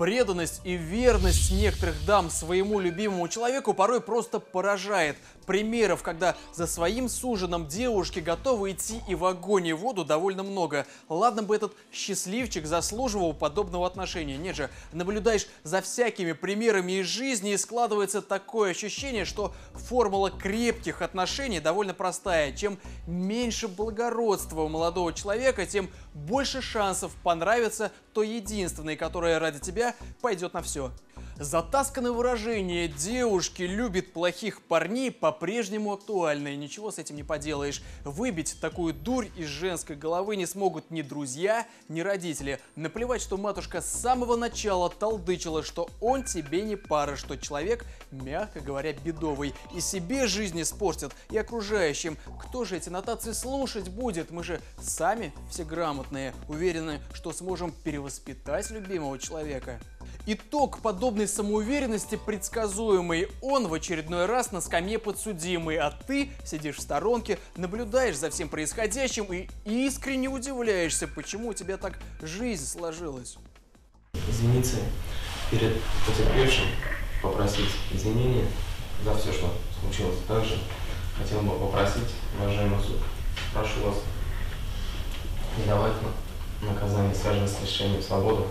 Преданность и верность некоторых дам своему любимому человеку порой просто поражает. Примеров, когда за своим суженом девушки готовы идти и в огонь и в воду довольно много. Ладно бы этот счастливчик заслуживал подобного отношения. Нет же, наблюдаешь за всякими примерами из жизни и складывается такое ощущение, что формула крепких отношений довольно простая. Чем меньше благородства у молодого человека, тем больше шансов понравиться той единственной, которая ради тебя пойдет на все. Затасканное выражение «девушки любят плохих парней» по-прежнему актуально, и ничего с этим не поделаешь. Выбить такую дурь из женской головы не смогут ни друзья, ни родители. Наплевать, что матушка с самого начала толдычила, что он тебе не пара, что человек, мягко говоря, бедовый, и себе жизнь испортит, и окружающим. Кто же эти нотации слушать будет? Мы же сами все грамотные, уверены, что сможем перевоспитать любимого человека. Итог подобной самоуверенности предсказуемый. Он в очередной раз на скамье подсудимый, а ты сидишь в сторонке, наблюдаешь за всем происходящим и искренне удивляешься, почему у тебя так жизнь сложилась. Извиниться перед потерпевшим, попросить извинения за все, что случилось. Также хотел бы попросить, уважаемый суд, прошу вас не давать наказание, связанное с лишением свободы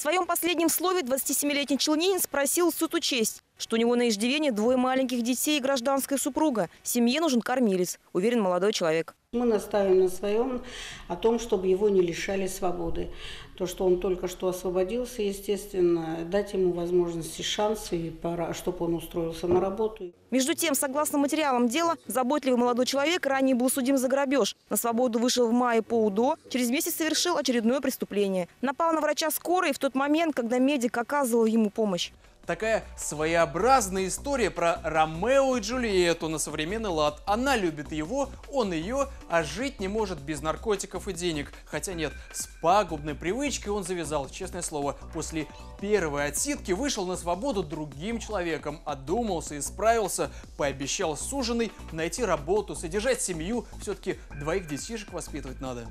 в своем последнем слове 27-летний челнинин спросил суд учесть, что у него на иждивении двое маленьких детей и гражданская супруга. Семье нужен кормилец, уверен молодой человек. Мы настаиваем на своем, о том, чтобы его не лишали свободы. То, что он только что освободился, естественно, дать ему возможности, шансы, и пора, чтобы он устроился на работу. Между тем, согласно материалам дела, заботливый молодой человек ранее был судим за грабеж. На свободу вышел в мае по УДО, через месяц совершил очередное преступление. Напал на врача скорой в тот момент, когда медик оказывал ему помощь такая своеобразная история про Ромео и Джульетту на современный лад. Она любит его, он ее, а жить не может без наркотиков и денег. Хотя нет, с пагубной привычкой он завязал, честное слово. После первой отсидки вышел на свободу другим человеком, одумался, исправился, пообещал суженый найти работу, содержать семью, все-таки двоих детишек воспитывать надо.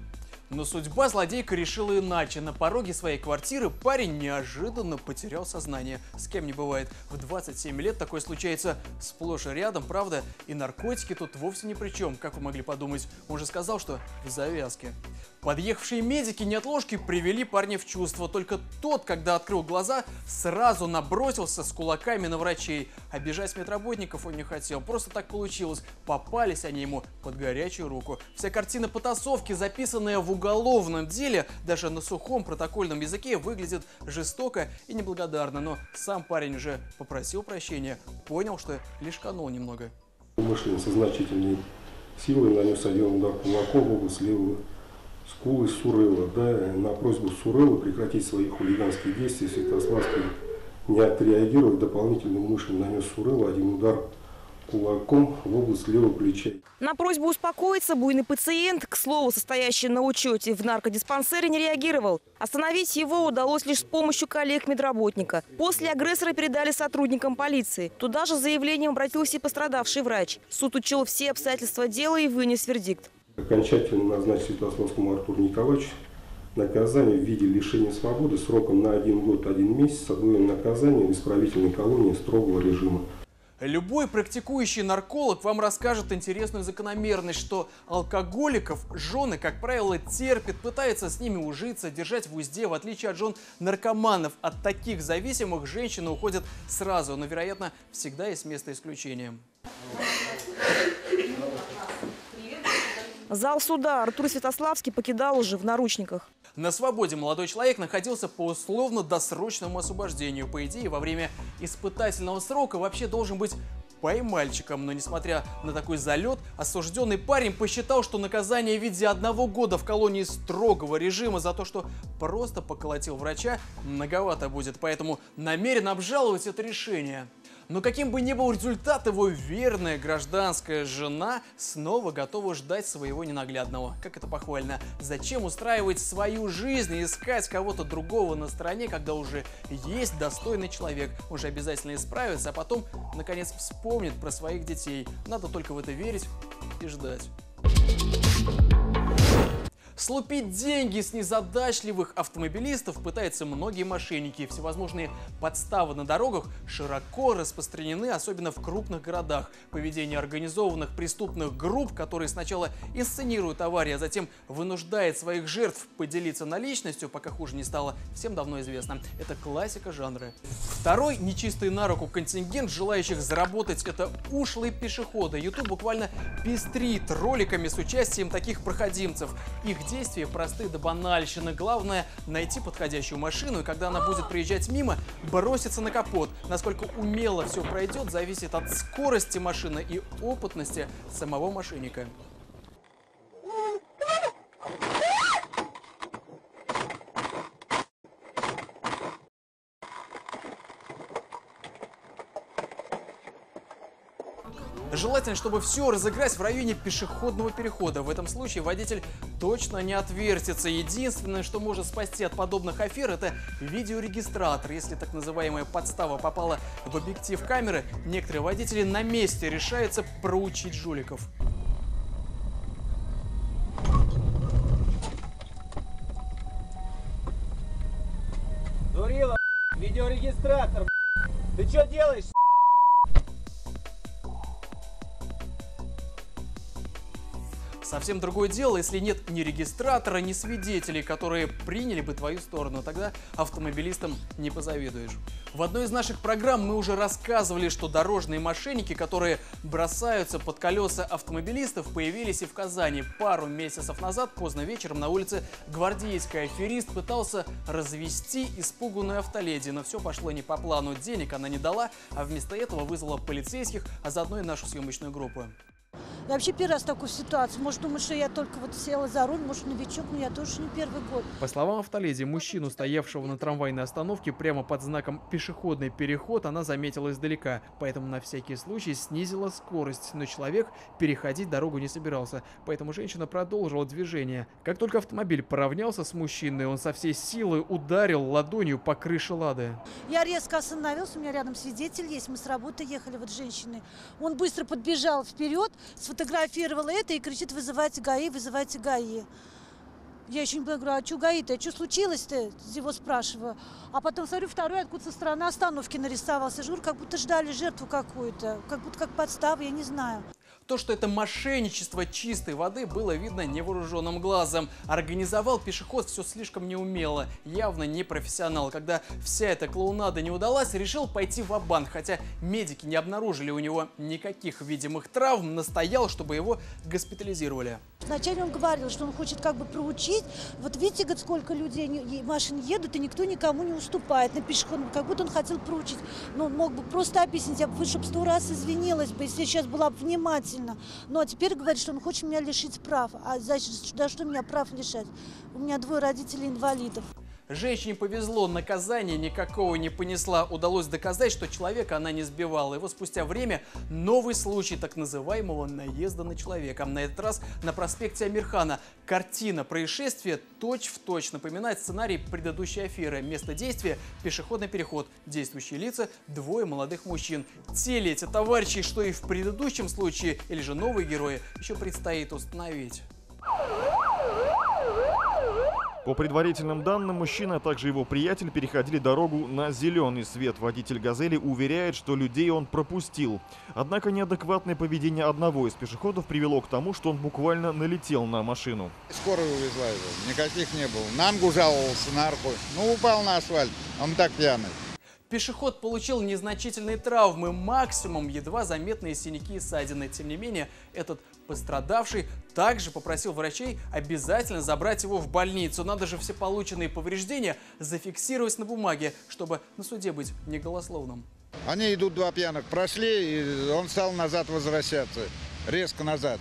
Но судьба злодейка решила иначе. На пороге своей квартиры парень неожиданно потерял сознание. С кем не бывает. В 27 лет такое случается сплошь и рядом, правда? И наркотики тут вовсе ни при чем, как вы могли подумать. Он же сказал, что в завязке. Подъехавшие медики неотложки привели парня в чувство. Только тот, когда открыл глаза, сразу набросился с кулаками на врачей. Обижать медработников он не хотел. Просто так получилось. Попались они ему под горячую руку. Вся картина потасовки, записанная в уголовном деле, даже на сухом протокольном языке, выглядит жестоко и неблагодарно. Но сам парень уже попросил прощения, понял, что лишь канул немного. Умышленно со значительной силой нанес один удар кулаком в область левого скулы Сурыла. Да, на просьбу Сурыла прекратить свои хулиганские действия Святославский не отреагировал, дополнительно умышленно нанес Сурыла один удар кулаком в область левого плеча. На просьбу успокоиться буйный пациент, к слову, состоящий на учете в наркодиспансере, не реагировал. Остановить его удалось лишь с помощью коллег-медработника. После агрессора передали сотрудникам полиции. Туда же заявлением обратился и пострадавший врач. Суд учел все обстоятельства дела и вынес вердикт окончательно назначить Святославскому Артуру Николаевичу наказание в виде лишения свободы сроком на один год, один месяц с отбыванием наказания в исправительной колонии строгого режима. Любой практикующий нарколог вам расскажет интересную закономерность, что алкоголиков жены, как правило, терпят, пытаются с ними ужиться, держать в узде, в отличие от жен наркоманов. От таких зависимых женщины уходят сразу, но, вероятно, всегда есть место исключением. Зал суда Артур Святославский покидал уже в наручниках. На свободе молодой человек находился по условно-досрочному освобождению. По идее, во время испытательного срока вообще должен быть поймальчиком. Но несмотря на такой залет, осужденный парень посчитал, что наказание в виде одного года в колонии строгого режима за то, что просто поколотил врача, многовато будет. Поэтому намерен обжаловать это решение. Но каким бы ни был результат, его верная гражданская жена снова готова ждать своего ненаглядного. Как это похвально. Зачем устраивать свою жизнь и искать кого-то другого на стороне, когда уже есть достойный человек? Уже обязательно исправится, а потом, наконец, вспомнит про своих детей. Надо только в это верить и ждать. Слупить деньги с незадачливых автомобилистов пытаются многие мошенники. Всевозможные подставы на дорогах широко распространены, особенно в крупных городах. Поведение организованных преступных групп, которые сначала инсценируют аварии, а затем вынуждает своих жертв поделиться наличностью, пока хуже не стало, всем давно известно. Это классика жанра. Второй нечистый на руку контингент желающих заработать – это ушлые пешеходы. YouTube буквально пестрит роликами с участием таких проходимцев. Их действия просты до банальщины. Главное – найти подходящую машину, и когда она будет приезжать мимо, броситься на капот. Насколько умело все пройдет, зависит от скорости машины и опытности самого мошенника. Желательно, чтобы все разыграть в районе пешеходного перехода. В этом случае водитель точно не отвертится. Единственное, что может спасти от подобных афер, это видеорегистратор. Если так называемая подстава попала в объектив камеры, некоторые водители на месте решаются проучить жуликов. Совсем другое дело, если нет ни регистратора, ни свидетелей, которые приняли бы твою сторону. Тогда автомобилистам не позавидуешь. В одной из наших программ мы уже рассказывали, что дорожные мошенники, которые бросаются под колеса автомобилистов, появились и в Казани. Пару месяцев назад, поздно вечером, на улице Гвардейской аферист пытался развести испуганную автоледи, но все пошло не по плану. Денег она не дала, а вместо этого вызвала полицейских, а заодно и нашу съемочную группу. Я вообще первый раз в такую ситуацию. Может, думать, что я только вот села за руль, может, новичок, но я тоже не первый год. По словам автоледи, мужчину, стоявшего на трамвайной остановке прямо под знаком «Пешеходный переход», она заметила издалека, поэтому на всякий случай снизила скорость, но человек переходить дорогу не собирался, поэтому женщина продолжила движение. Как только автомобиль поравнялся с мужчиной, он со всей силы ударил ладонью по крыше «Лады». Я резко остановился, у меня рядом свидетель есть, мы с работы ехали вот с женщиной. Он быстро подбежал вперед, сфотографировал это и кричит, вызывайте ГАИ, вызывайте ГАИ. Я еще не поняла, говорю, а что ГАИ-то, что случилось-то? Его спрашиваю. А потом смотрю, второй откуда со стороны остановки нарисовался. Жур, как будто ждали жертву какую-то, как будто как подстава, я не знаю. То, что это мошенничество чистой воды, было видно невооруженным глазом. Организовал пешеход все слишком неумело, явно не профессионал. Когда вся эта клоунада не удалась, решил пойти в банк хотя медики не обнаружили у него никаких видимых травм, настоял, чтобы его госпитализировали. Вначале он говорил, что он хочет как бы проучить. Вот видите, говорит, сколько людей, машин едут, и никто никому не уступает на пешеходном. Как будто он хотел проучить. Но мог бы просто объяснить, я бы, чтобы сто раз извинилась бы, если сейчас была бы внимательна. Ну, а теперь говорит, что он хочет меня лишить прав. А значит, да что меня прав лишать? У меня двое родителей инвалидов. Женщине повезло, наказания никакого не понесла. Удалось доказать, что человека она не сбивала. И вот спустя время новый случай так называемого наезда на человека. На этот раз на проспекте Амирхана. Картина происшествия точь-в-точь напоминает сценарий предыдущей аферы. Место действия – пешеходный переход. Действующие лица – двое молодых мужчин. Те ли эти товарищи, что и в предыдущем случае, или же новые герои, еще предстоит установить. По предварительным данным, мужчина, а также его приятель переходили дорогу на зеленый свет. Водитель «Газели» уверяет, что людей он пропустил. Однако неадекватное поведение одного из пешеходов привело к тому, что он буквально налетел на машину. Скорую увезла его, никаких не было. На ногу жаловался, на арку. Ну, упал на асфальт, он так пьяный. Пешеход получил незначительные травмы, максимум едва заметные синяки и ссадины. Тем не менее, этот пострадавший также попросил врачей обязательно забрать его в больницу. Надо же все полученные повреждения зафиксировать на бумаге, чтобы на суде быть неголословным. Они идут два пьяных, прошли, и он стал назад возвращаться, резко назад.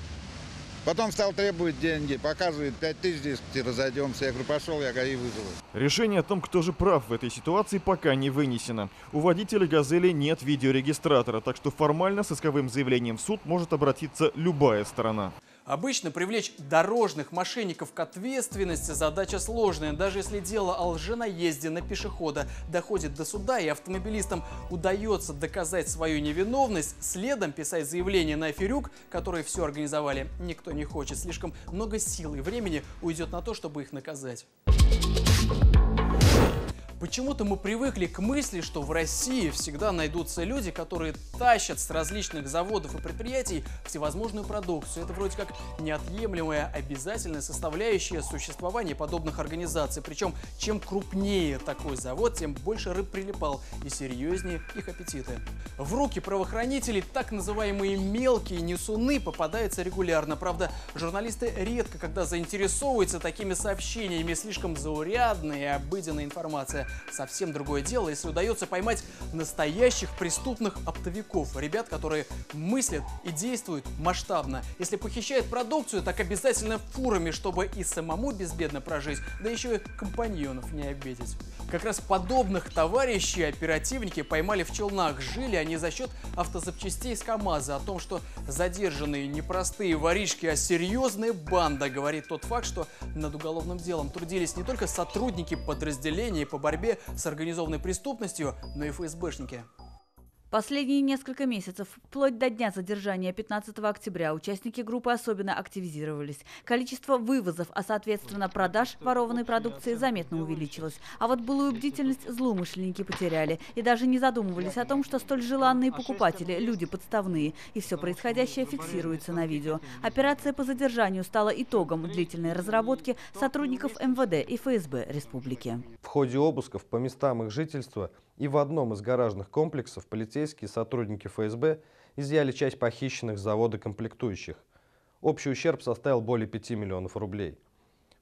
Потом стал требовать деньги, показывает 5 тысяч, дескать, разойдемся. Я говорю, пошел, я ГАИ вызову. Решение о том, кто же прав в этой ситуации, пока не вынесено. У водителя «Газели» нет видеорегистратора, так что формально с исковым заявлением в суд может обратиться любая сторона. Обычно привлечь дорожных мошенников к ответственности задача сложная. Даже если дело о лженаезде на пешехода доходит до суда и автомобилистам удается доказать свою невиновность, следом писать заявление на Фирюк, которые все организовали, никто не хочет. Слишком много сил и времени уйдет на то, чтобы их наказать. Почему-то мы привыкли к мысли, что в России всегда найдутся люди, которые тащат с различных заводов и предприятий всевозможную продукцию. Это вроде как неотъемлемая обязательная составляющая существования подобных организаций. Причем, чем крупнее такой завод, тем больше рыб прилипал и серьезнее их аппетиты. В руки правоохранителей так называемые мелкие несуны попадаются регулярно. Правда, журналисты редко когда заинтересовываются такими сообщениями. Слишком заурядная и обыденная информация. Совсем другое дело, если удается поймать настоящих преступных оптовиков, ребят, которые мыслят и действуют масштабно. Если похищают продукцию, так обязательно фурами, чтобы и самому безбедно прожить, да еще и компаньонов не обидеть. Как раз подобных товарищей оперативники поймали в Челнах. Жили они за счет автозапчастей с КАМАЗа. О том, что задержанные не простые воришки, а серьезная банда, говорит тот факт, что над уголовным делом трудились не только сотрудники подразделений по борьбе борьбе с организованной преступностью, но и ФСБшники. Последние несколько месяцев, вплоть до дня задержания 15 октября, участники группы особенно активизировались. Количество вывозов, а соответственно продаж ворованной продукции заметно увеличилось. А вот былую бдительность злоумышленники потеряли и даже не задумывались о том, что столь желанные покупатели – люди подставные, и все происходящее фиксируется на видео. Операция по задержанию стала итогом длительной разработки сотрудников МВД и ФСБ республики. В ходе обысков по местам их жительства – и в одном из гаражных комплексов полицейские сотрудники ФСБ изъяли часть похищенных с завода комплектующих. Общий ущерб составил более 5 миллионов рублей.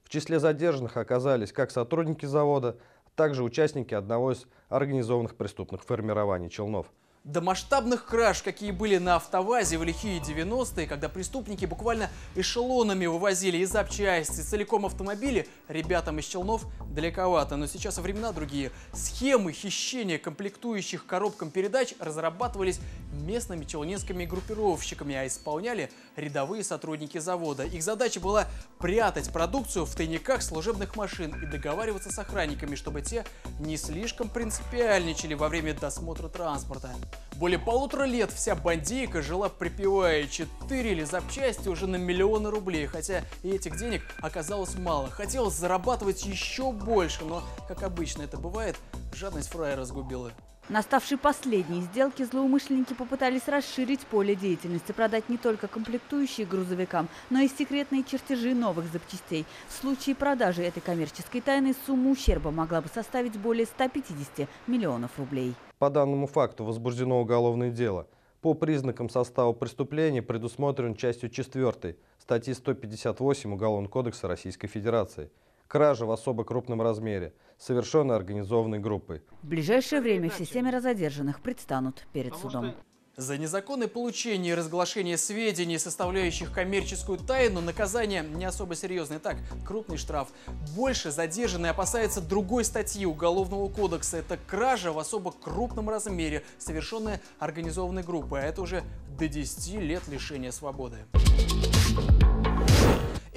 В числе задержанных оказались как сотрудники завода, так же участники одного из организованных преступных формирований Челнов – до масштабных краж, какие были на автовазе в лихие 90-е, когда преступники буквально эшелонами вывозили и запчасти, целиком автомобили, ребятам из Челнов далековато. Но сейчас времена другие. Схемы хищения комплектующих коробкам передач разрабатывались местными челнинскими группировщиками, а исполняли рядовые сотрудники завода. Их задача была прятать продукцию в тайниках служебных машин и договариваться с охранниками, чтобы те не слишком принципиальничали во время досмотра транспорта. Более полутора лет вся бандейка жила припеваючи, тырили запчасти уже на миллионы рублей, хотя и этих денег оказалось мало. Хотелось зарабатывать еще больше, но, как обычно это бывает, жадность фрая разгубила. Наставшей последней сделки злоумышленники попытались расширить поле деятельности, продать не только комплектующие грузовикам, но и секретные чертежи новых запчастей. В случае продажи этой коммерческой тайны сумма ущерба могла бы составить более 150 миллионов рублей. По данному факту возбуждено уголовное дело. По признакам состава преступления предусмотрен частью 4 статьи 158 Уголовного кодекса Российской Федерации – кража в особо крупном размере, совершенная организованной группой. В ближайшее время все семеро задержанных предстанут перед судом. За незаконное получение и разглашение сведений, составляющих коммерческую тайну, наказание не особо серьезное. Так, крупный штраф. Больше задержанный опасается другой статьи Уголовного кодекса. Это кража в особо крупном размере, совершенная организованной группой. А это уже до 10 лет лишения свободы.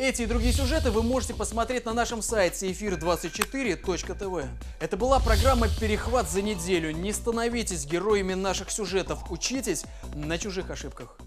Эти и другие сюжеты вы можете посмотреть на нашем сайте эфир24.тв. Это была программа «Перехват за неделю». Не становитесь героями наших сюжетов, учитесь на чужих ошибках.